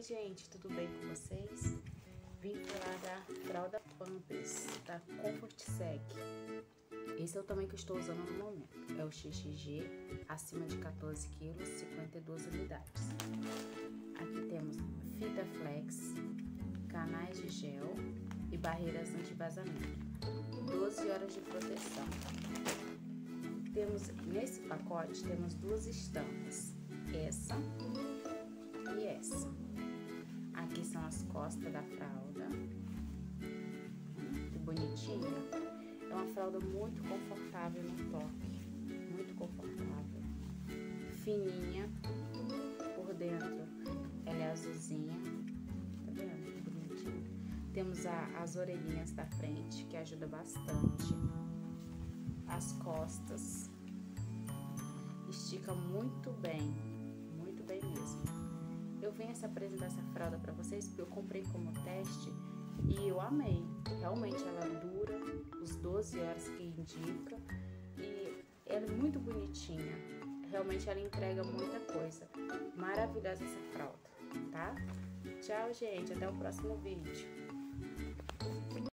Oi gente, tudo bem com vocês? Vim falar da fralda Pampers da Comfort Sec. Esse é o tamanho que eu estou usando no momento. É o XXG, acima de 14 kg, 52 unidades. Aqui temos fita flex, canais de gel e barreiras anti-vazamento. 12 horas de proteção. Temos nesse pacote temos duas estampas, essa costas da fralda. Que bonitinha. É uma fralda muito confortável no toque. Muito confortável. Fininha. Por dentro ela é azulzinha. Tá vendo? Bonitinho. Temos a, as orelhinhas da frente, que ajuda bastante. As costas. Estica muito bem. Muito bem mesmo. Eu venho essa apresentar essa fralda para vocês porque eu comprei como teste e eu amei. Realmente ela dura os 12 horas que indica e ela é muito bonitinha. Realmente ela entrega muita coisa. Maravilhosa essa fralda, tá? Tchau, gente. Até o próximo vídeo.